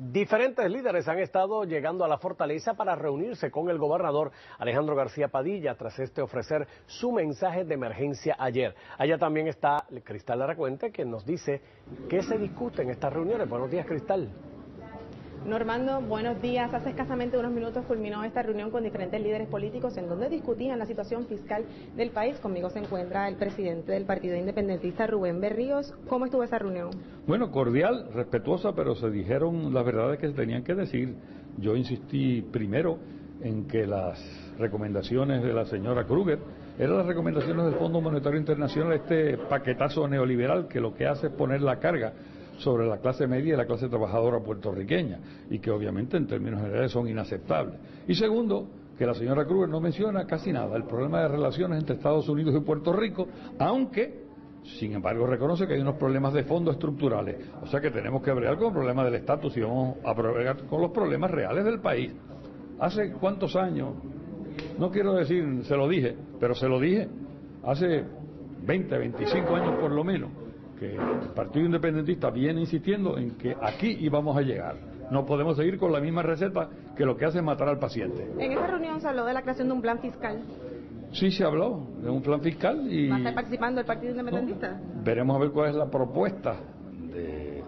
Diferentes líderes han estado llegando a la fortaleza para reunirse con el gobernador Alejandro García Padilla tras este ofrecer su mensaje de emergencia ayer. Allá también está Cristal Aracuente que nos dice qué se discute en estas reuniones. Buenos días, Cristal. Normando, buenos días. Hace escasamente unos minutos culminó esta reunión con diferentes líderes políticos en donde discutían la situación fiscal del país. Conmigo se encuentra el presidente del Partido Independentista, Rubén Berríos. ¿Cómo estuvo esa reunión? Bueno, cordial, respetuosa, pero se dijeron las verdades que se tenían que decir. Yo insistí primero en que las recomendaciones de la señora Kruger eran las recomendaciones del Fondo Monetario Internacional, este paquetazo neoliberal que lo que hace es poner la carga sobre la clase media y la clase trabajadora puertorriqueña y que obviamente en términos generales son inaceptables. Y segundo, que la señora Kruger no menciona casi nada el problema de relaciones entre Estados Unidos y Puerto Rico, aunque sin embargo reconoce que hay unos problemas de fondo estructurales. O sea que tenemos que bregar con el problema del estatus y vamos a bregar con los problemas reales del país. ¿Hace cuántos años? No quiero decir, se lo dije, pero se lo dije hace 20, 25 años por lo menos que el Partido Independentista viene insistiendo en que aquí íbamos a llegar. No podemos seguir con la misma receta que lo que hace es matar al paciente. En esta reunión se habló de la creación de un plan fiscal. Sí, se habló de un plan fiscal y... ¿Va a estar participando el Partido Independentista? veremos a ver cuál es la propuesta de,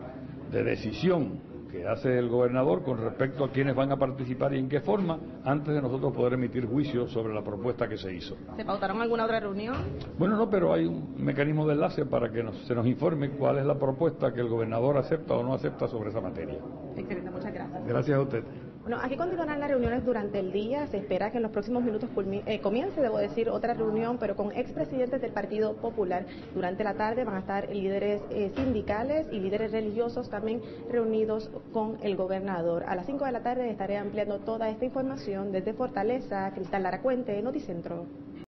de decisión que hace el gobernador con respecto a quiénes van a participar y en qué forma, antes de nosotros poder emitir juicio sobre la propuesta que se hizo. ¿Se pautaron alguna otra reunión? Bueno, no, pero hay un mecanismo de enlace para que se nos informe cuál es la propuesta que el gobernador acepta o no acepta sobre esa materia. Excelente, muchas gracias. Gracias a usted. Bueno, aquí continuarán las reuniones durante el día. Se espera que en los próximos minutos eh, comience, debo decir, otra reunión, pero con expresidentes del Partido Popular. Durante la tarde van a estar líderes eh, sindicales y líderes religiosos también reunidos con el gobernador. A las 5 de la tarde estaré ampliando toda esta información desde Fortaleza, Cristal Laracuente, Noticentro.